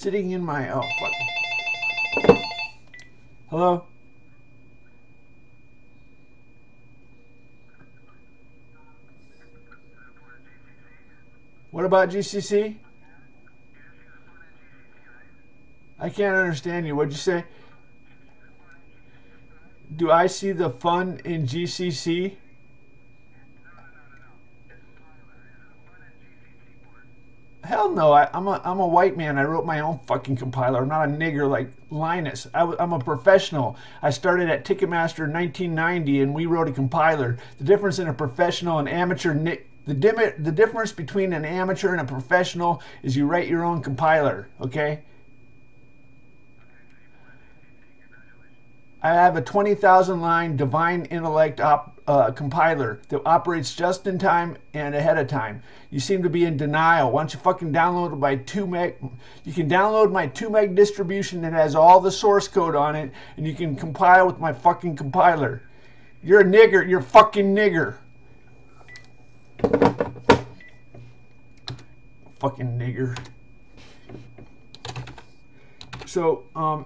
sitting in my oh fuck. Hello. What about GCC? I can't understand you. What'd you say? Do I see the fun in GCC? Hell no, I, am a, I'm a white man. I wrote my own fucking compiler. I'm not a nigger like Linus. I, am a professional. I started at Ticketmaster in 1990 and we wrote a compiler. The difference in a professional and amateur the, dim- the difference between an amateur and a professional is you write your own compiler, okay? I have a 20,000 line Divine Intellect op, uh, compiler that operates just in time and ahead of time. You seem to be in denial. Why don't you fucking download my 2 meg? You can download my 2 meg distribution that has all the source code on it and you can compile with my fucking compiler. You're a nigger. You're a fucking nigger. Fucking nigger. So, um,